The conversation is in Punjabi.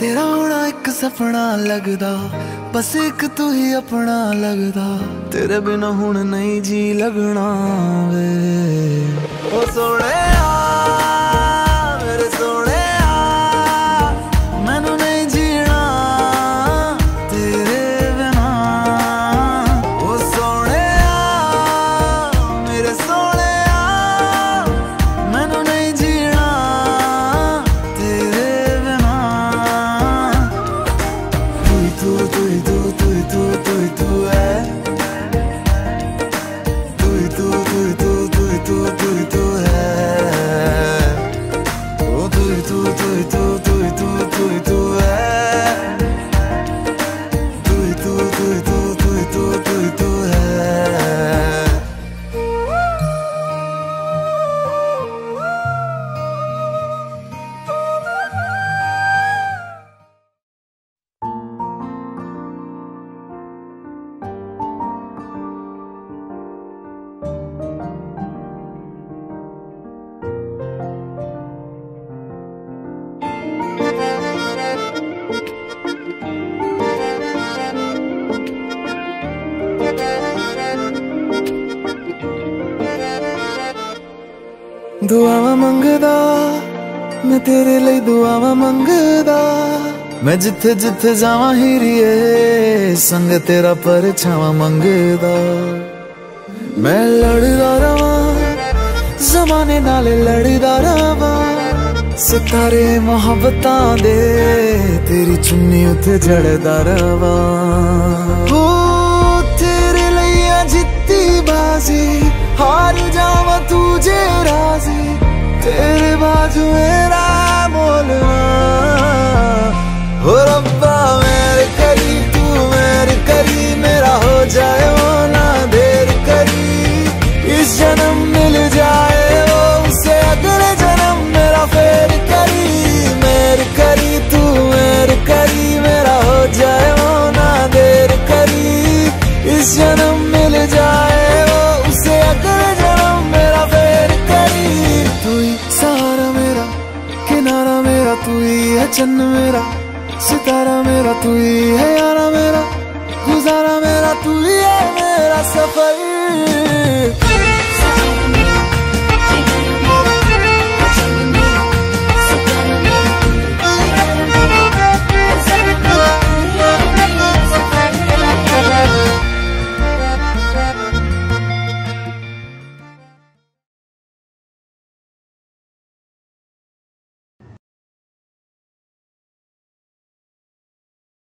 ਤੇਰਾ ਹੋਣਾ ਇੱਕ ਸੁਪਨਾ ਲੱਗਦਾ, ਬਸ ਇੱਕ ਤੂੰ ਹੀ ਆਪਣਾ ਲੱਗਦਾ। ਤੇਰੇ ਬਿਨਾ ਹੁਣ ਨਹੀਂ ਜੀ ਲੱਗਣਾ ਵੇ। ਓ ਸੋਹਣਿਆ tu tu tu ਦੁਆਵਾਂ ਮੰਗਦਾ, ਮੈਂ ਤੇਰੇ ਲਈ ਦੁਆਵਾਂ ਮੰਗਦਾ। ਮੈਂ ਜਿੱਥੇ ਜਿੱਥੇ ਜਾਵਾਂ ਹੀਰੀਏ, ਸੰਗ ਤੇਰਾ ਪਰਛਾਵਾਂ ਮੰਗਦਾ। ਮੈਂ ਲੜਦਾ ਰਵਾਂ, ਜ਼ਮਾਨੇ ਨਾਲ ਲੜਦਾ ਰਵਾਂ। ਸਿਤਾਰੇ ਮੁਹੱਬਤਾਂ ਦੇ, ਤੇਰੀ ਚੁੰਨੀ ਉੱਤੇ ਜੜਦਾ ਰਵਾਂ। ਹੋ, ਤੇਰੇ ਲਈ ਆ ਜਿੱਤੀ ਬਾਜ਼ੀ हार जावा तुझे राजी तेरे बाजू में ਚੰਨ ਮੇਰਾ, ਸਿਤਾਰਾ ਮੇਰਾ, ਤੂੰ ਹੀ ਹੈ ਯਾਰਾ ਮੇਰਾ, ਗੁਜ਼ਾਰਾ ਮੇਰਾ, ਤੂੰ ਹੀ ਹੈ ਮੇਰਾ ਸਫ਼ਰ।